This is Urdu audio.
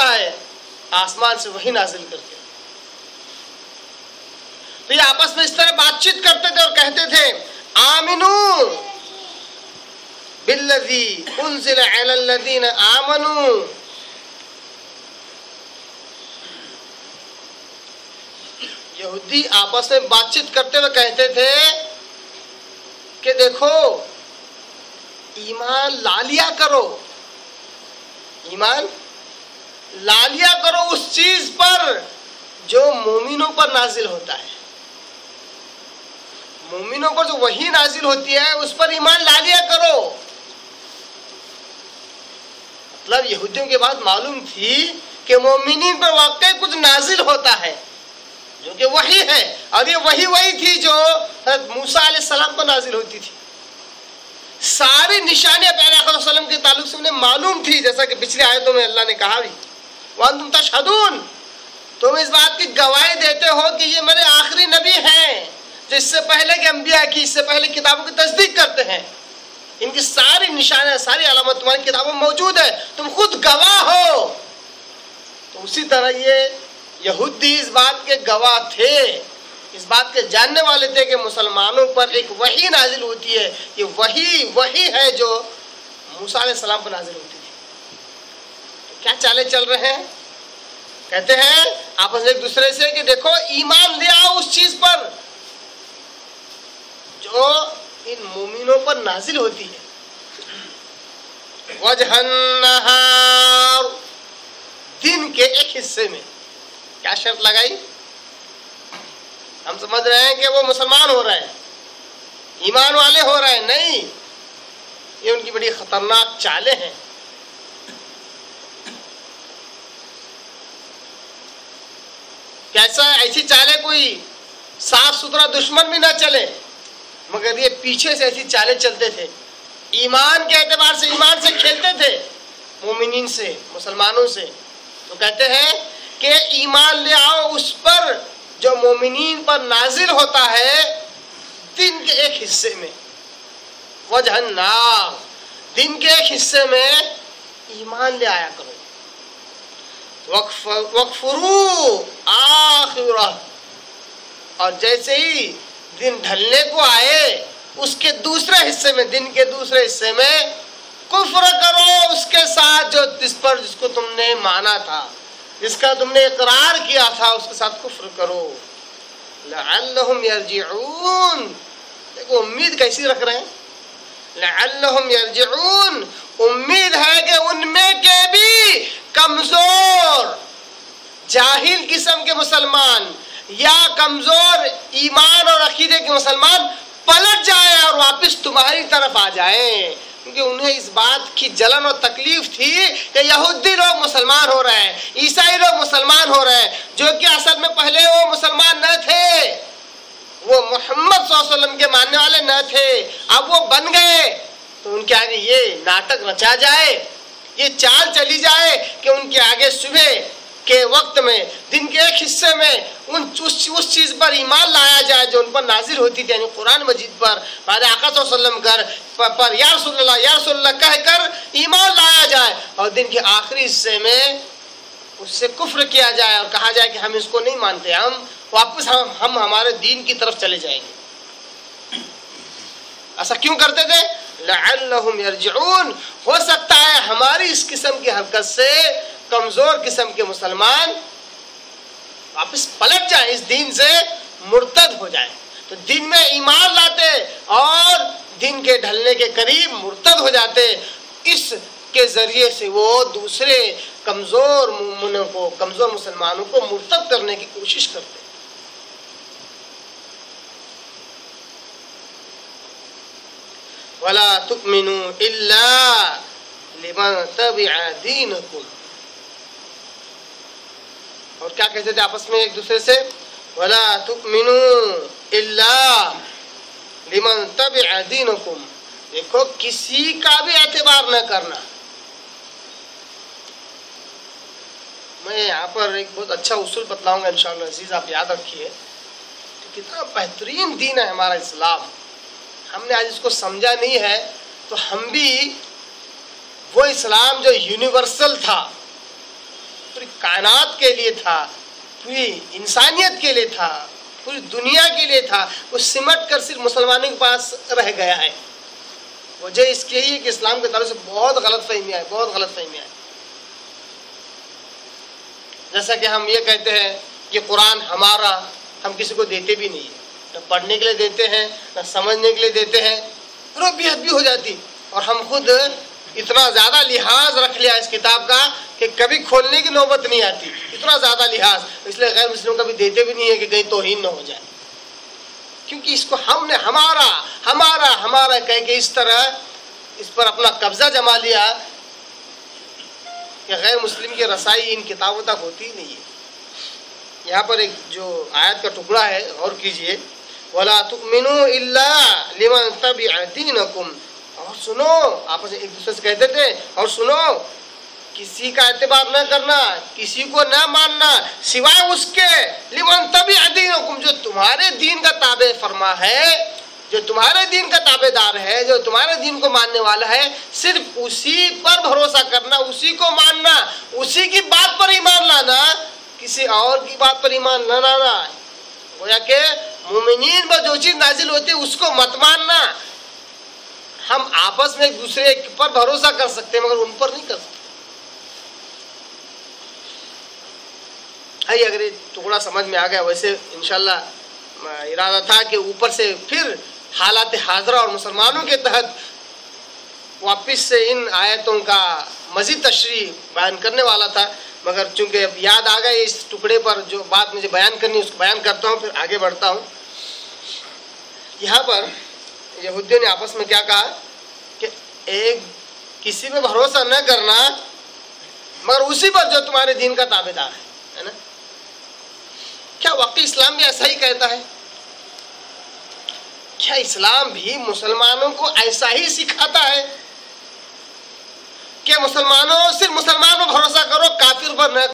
ہوتا ہے، آسمان سے وہی نازل کر کے تو یہ آپس میں اس طرح بات چیت کرتے تھے اور کہتے تھے، آمنو بالذی انزل علی الذین آمنو۔ یہودی آپس میں بات چیت کرتے ہوئے کہتے تھے کہ دیکھو، ایمان لا لیا کرو۔ ایمان لا لیا کرو اس چیز پر جو مومنوں پر نازل ہوتا ہے۔ مومنوں پر جو وہی نازل ہوتی ہے، اس پر ایمان لا لیا کرو۔ مطلب یہودیوں کے بعد معلوم تھی کہ مومنین پر واقعی کچھ نازل ہوتا ہے، جو کہ وہی ہے۔ اور یہ وہی وہی تھی جو حضرت موسیٰ علیہ السلام پر نازل ہوتی تھی۔ ساری نشانیاں پیارے علیہ وسلم کے تعلق سے انہیں معلوم تھی، جیسا کہ پچھلے آیتوں میں اللہ نے کہا بھی۔ وَأَنْتُمْ تَشْهَدُونَ تم اس بات کی گواہی دیتے ہو کہ یہ میرے آخری نبی ہیں، جو اس سے پہلے کے انبیاء کی، اس سے پہلے کتابوں کی تصدیق کرتے ہیں۔ ان کی ساری نشانیاں، ساری علامت تمہاری کتابوں میں موجود ہے۔ تم خود گواہ ہو۔ تو اسی طرح یہ یہودی اس بات کے گواہ تھے، اس بات کے جاننے والے تھے کہ مسلمانوں پر ایک وحی نازل ہوتی ہے۔ یہ وہی وہی ہے جو موسیٰ علیہ السلام پر نازل ہوتی تھی تو کیا چالے چل رہے ہیں؟ کہتے ہیں آپس ایک دوسرے سے کہ دیکھو، ایمان لے آؤ اس چیز پر۔ جو ان مومنوں پر نازل ہوتی ہے۔ وجہ النہار، دن کے ایک حصے میں۔ کیا شرط لگائی؟ ہم سمجھ رہے ہیں کہ وہ مسلمان ہو رہے ہیں۔ ایمان والے ہو رہے ہیں، نہیں۔ یہ ان کی بڑی خطرناک چالیں ہیں۔ ایسی چالیں کوئی؟ صاف ستھرا دشمن بھی نہ چلے۔ مگر یہ پیچھے سے ایسی چالیں چلتے تھے۔ ایمان کے اعتبار سے، ایمان سے کھیلتے تھے۔ مومنین سے، مسلمانوں سے۔ تو کہتے ہیں کہ ایمان لے آؤ، اس پر جو مومنین پر نازل ہوتا ہے دن کے ایک حصے میں۔ وجہ دن کے ایک حصے میں ایمان لے آیا کرو۔ وقفرو آخرہ اور جیسے ہی دن ڈھلنے کو آئے، اس کے دوسرے حصے میں، دن کے دوسرے حصے میں کفر کرو اس کے ساتھ جو جس پر جس کو تم نے مانا تھا، جس کا تم نے اقرار کیا تھا، اس کے ساتھ کفر کرو۔ لعلہم یرجعون۔ دیکھو، امید کیسی رکھ رہے ہیں؟ لعلہم یرجعون۔ امید ہے کہ ان میں کے بھی کمزور جاہل قسم کے مسلمان، یا کمزور ایمان اور عقیدے کے مسلمان پلٹ جائے اور واپس تمہاری طرف آ جائیں۔ کیونکہ انہیں اس بات کی جلن اور تکلیف تھی کہ یہودی لوگ مسلمان ہو رہے ہیں، عیسائی لوگ مسلمان ہو رہے ہیں، جو کہ اصل میں پہلے وہ مسلمان نہ تھے۔ وہ محمد صلی اللہ علیہ وسلم کے ماننے والے نہ تھے، اب وہ بن گئے۔ تو ان کے آگے یہ ناٹک رچا جائے، یہ چال چلی جائے کہ ان کے آگے صبح کے وقت میں دن کے ایک حصے میں ان اس, اس چیز پر ایمان لایا جائے جو ان پر نازل ہوتی تھی یعنی قرآن مجید پر بعد آقا صلی اللہ علیہ وسلم کر پر, پر یا رسول اللہ یا رسول اللہ کہہ کر ایمان لایا جائے۔ اور دن کے آخری حصے میں اس سے کفر کیا جائے اور کہا جائے کہ ہم اس کو نہیں مانتے ہم واپس ہم ہم ہمارے دین کی طرف چلے جائیں گے۔ ایسا کیوں کرتے تھے؟ لعلہم یرجعون ہو سکتا ہے ہماری اس قسم کی حرکت سے کمزور قسم کے مسلمان واپس پلٹ جائیں، اس دین سے مرتد ہو جائیں۔ تو دن میں ایمان لاتے اور دن کے ڈھلنے کے قریب مرتد ہو جاتے۔ اس کے ذریعے سے وہ دوسرے کمزور مومنوں کو، کمزور مسلمانوں کو مرتد کرنے کی کوشش کرتے۔ ولا تؤمنوا الا لمن تبع دينكم۔ اور کیا کہتے تھے آپس میں ایک دوسرے سے؟ ولا تؤمنوا الا لمن تبع دينكم۔ دیکھو، کسی کا بھی اعتبار نہ کرنا۔ میں یہاں پر ایک بہت اچھا اصول بتلاؤں گا انشاءاللہ، عزیز، آپ یاد رکھیے کہ کتنا بہترین دین ہے ہمارا اسلام۔ ہم نے آج اس کو سمجھا نہیں ہے، تو ہم بھی وہ اسلام جو یونیورسل تھا پوری کائنات کے لیے تھا، پوری انسانیت کے لیے تھا، پوری دنیا کے لیے تھا، وہ سمٹ کر صرف مسلمانوں کے پاس رہ گیا ہے۔ وجہ اس کے ہی کہ اسلام کے طرف سے بہت غلط فہمی آئے بہت غلط فہمی آئے جیسا کہ ہم یہ کہتے ہیں کہ قرآن ہمارا ہم کسی کو دیتے بھی نہیں نہ پڑھنے کے لیے دیتے ہیں، نہ سمجھنے کے لیے دیتے ہیں۔ بھی بھی ہو جاتی اور ہم خود اتنا زیادہ لحاظ رکھ لیا اس کتاب کا کہ کبھی کھولنے کی نوبت نہیں آتی۔ اتنا زیادہ لحاظ۔ اس لیے غیر مسلموں کا بھی دیتے بھی نہیں ہے کہ کہیں توہین نہ ہو جائے۔ کیونکہ اس کو ہم نے ہمارا ہمارا ہمارا کہہ کے اس طرح اس پر اپنا قبضہ جما لیا کہ غیر مسلم کی رسائی ان کتابوں تک ہوتی ہی نہیں ہے۔ یہاں پر ایک جو آیت کا ٹکڑا ہے، غور کیجیے۔ ولا تؤمنوا الا لمن تبع دينكم اور سنو، آپس ایک دوسرے سے کہتے تھے اور سنو، کسی کا اعتبار نہ کرنا، کسی کو نہ ماننا، سوائے اس کے، لمن تبع دينكم جو تمہارے دین کا تابع فرما ہے، جو تمہارے دین کا تابع دار ہے، جو تمہارے دین کو ماننے والا ہے، صرف اسی پر بھروسہ کرنا، اسی کو ماننا، اسی کی بات پر ایمان لانا، کسی اور کی بات پر ایمان نہ لانا۔ گویا کہ مومنین پر جو چیز نازل ہوتی ہے، اس کو مت ماننا۔ ہم آپس میں ایک دوسرے پر بھروسہ کر سکتے ہیں، مگر ان پر نہیں کر سکتے۔ اگر یہ ٹکڑا سمجھ میں آ گیا، ویسے انشاءاللہ، ارادہ تھا کہ اوپر سے پھر حالات حاضرہ اور مسلمانوں کے تحت واپس سے ان آیتوں کا مزید تشریح بیان کرنے والا تھا۔ مگر چونکہ اب یاد آ گئے اس ٹکڑے پر، جو بات مجھے بیان کرنی اس کو بیان کرتا ہوں، پھر آگے بڑھتا ہوں۔ یہاں پر یہودیوں نے آپس میں کیا کہا کہ ایک کسی پہ بھروسہ نہ کرنا، مگر اسی پر جو تمہارے دین کا تابے دار ہے نا؟ کیا واقعی اسلام بھی ایسا ہی کہتا ہے؟ کیا اسلام بھی مسلمانوں کو ایسا ہی سکھاتا ہے کہ مسلمانوں، صرف مسلمان پر بھروسہ کرو، کافر پر نہ